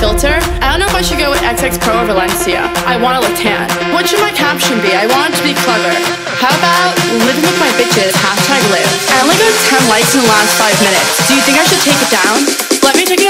Filter? I don't know if I should go with XX Pro or Valencia. I want to look tan. What should my caption be? I want it to be clever. How about living with my bitches, hashtag live. I only got 10 likes in the last 5 minutes. Do you think I should take it down? Let me take it.